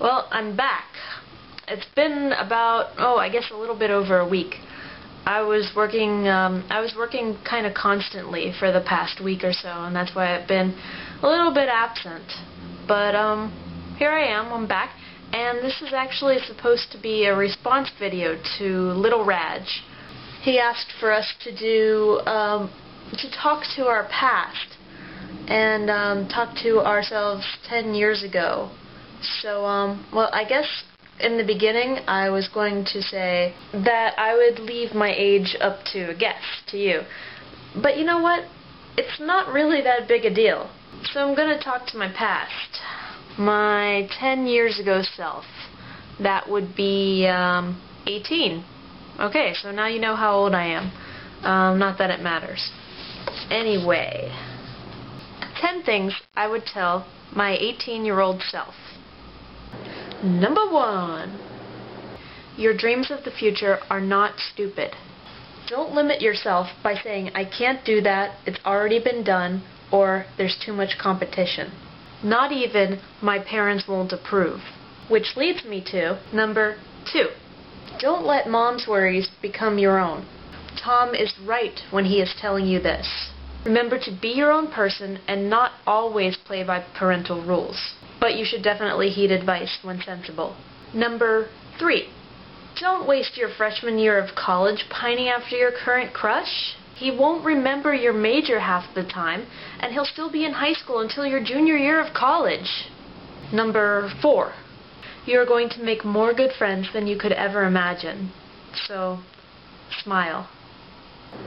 Well, I'm back. It's been about, oh, I guess a little bit over a week. I was working, um, I was working kind of constantly for the past week or so, and that's why I've been a little bit absent. But, um, here I am, I'm back, and this is actually supposed to be a response video to LittleRadge. He asked for us to do, um, to talk to our past, and, um, talk to ourselves 10 years ago so, um, well, I guess in the beginning I was going to say that I would leave my age up to a guess, to you. But you know what? It's not really that big a deal. So I'm going to talk to my past. My 10 years ago self. That would be, um, 18. Okay, so now you know how old I am. Um, not that it matters. Anyway, 10 things I would tell my 18 year old self. Number one, your dreams of the future are not stupid. Don't limit yourself by saying, I can't do that, it's already been done, or there's too much competition. Not even, my parents won't approve. Which leads me to number two. Don't let mom's worries become your own. Tom is right when he is telling you this. Remember to be your own person and not always play by parental rules but you should definitely heed advice when sensible. Number three, don't waste your freshman year of college pining after your current crush. He won't remember your major half the time, and he'll still be in high school until your junior year of college. Number four, you're going to make more good friends than you could ever imagine. So, smile.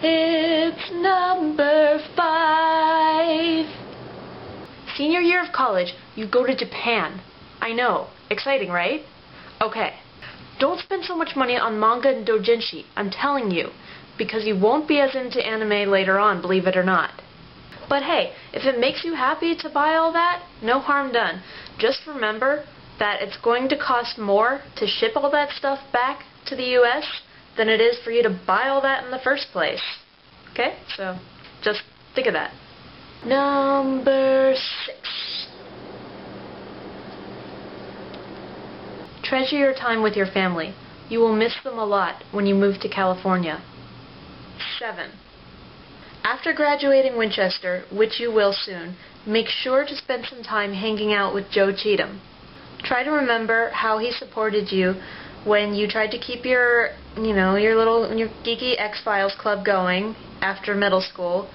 It's number five. Senior year of college, you go to Japan. I know. Exciting, right? Okay. Don't spend so much money on manga and doujinshi, I'm telling you, because you won't be as into anime later on, believe it or not. But hey, if it makes you happy to buy all that, no harm done. Just remember that it's going to cost more to ship all that stuff back to the US than it is for you to buy all that in the first place. Okay? So, just think of that. Number six. Treasure your time with your family. You will miss them a lot when you move to California. 7. After graduating Winchester, which you will soon, make sure to spend some time hanging out with Joe Cheatham. Try to remember how he supported you when you tried to keep your, you know, your little your geeky X-Files club going after middle school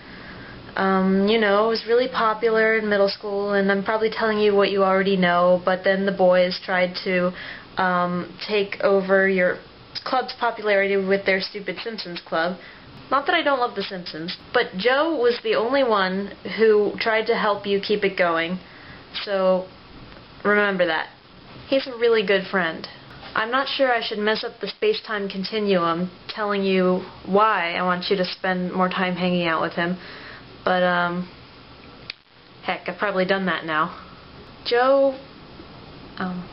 um, you know, it was really popular in middle school, and I'm probably telling you what you already know, but then the boys tried to um, take over your club's popularity with their stupid Simpsons club. Not that I don't love The Simpsons, but Joe was the only one who tried to help you keep it going, so remember that. He's a really good friend. I'm not sure I should mess up the space-time continuum telling you why I want you to spend more time hanging out with him. But, um, heck, I've probably done that now. Joe, um,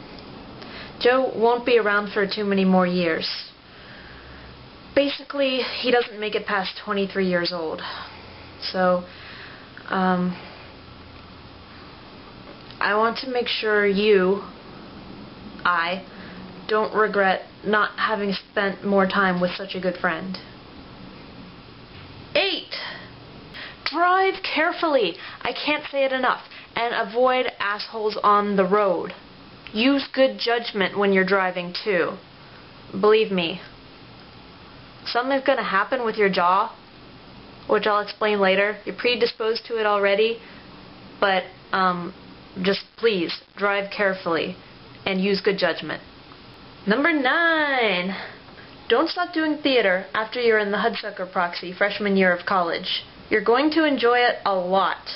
Joe won't be around for too many more years. Basically, he doesn't make it past 23 years old. So, um, I want to make sure you, I, don't regret not having spent more time with such a good friend. Drive carefully. I can't say it enough. And avoid assholes on the road. Use good judgment when you're driving too. Believe me. Something's going to happen with your jaw, which I'll explain later. You're predisposed to it already, but um, just please drive carefully and use good judgment. Number nine. Don't stop doing theater after you're in the Hudsucker Proxy freshman year of college. You're going to enjoy it a lot.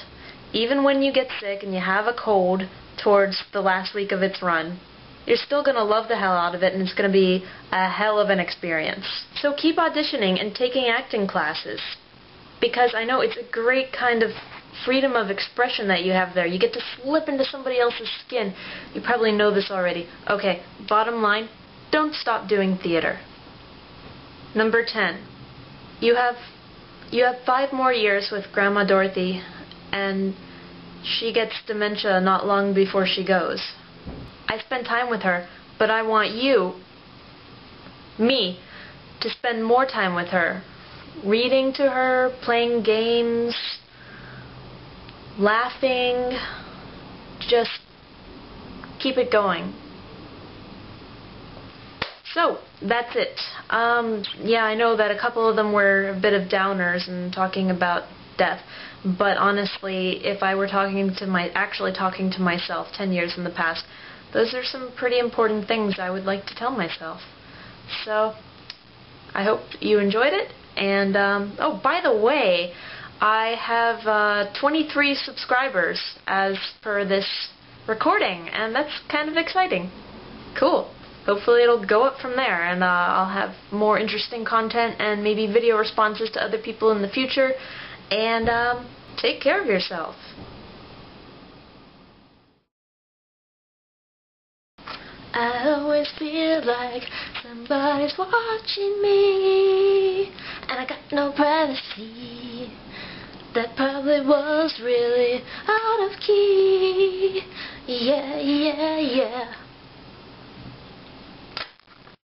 Even when you get sick and you have a cold towards the last week of its run, you're still going to love the hell out of it and it's going to be a hell of an experience. So keep auditioning and taking acting classes. Because I know it's a great kind of freedom of expression that you have there. You get to slip into somebody else's skin. You probably know this already. Okay, bottom line, don't stop doing theater. Number 10. You have you have five more years with Grandma Dorothy, and she gets dementia not long before she goes. I spend time with her, but I want you, me, to spend more time with her. Reading to her, playing games, laughing, just keep it going. So, that's it. Um, yeah, I know that a couple of them were a bit of downers and talking about death, but honestly, if I were talking to my, actually talking to myself 10 years in the past, those are some pretty important things I would like to tell myself. So, I hope you enjoyed it, and, um, oh, by the way, I have uh, 23 subscribers as per this recording, and that's kind of exciting. Cool. Hopefully it'll go up from there, and uh, I'll have more interesting content and maybe video responses to other people in the future. And um, take care of yourself. I always feel like somebody's watching me, and I got no privacy. That probably was really out of key. Yeah, yeah, yeah.